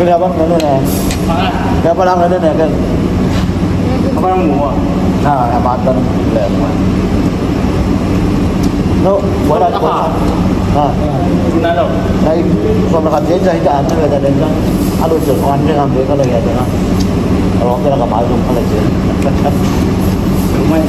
Kaya bang ano na? Kaya pa lang ano na kan. Apa yang mau? Ha, amatan le naman. No, wala ko. Ha. Guna lo. Nay, kung nakatiyay sa higaan na wala din kan. Ano sa on ka ngambil ka lagi là na. Kalau kita ka mahal pala đúng Rumah.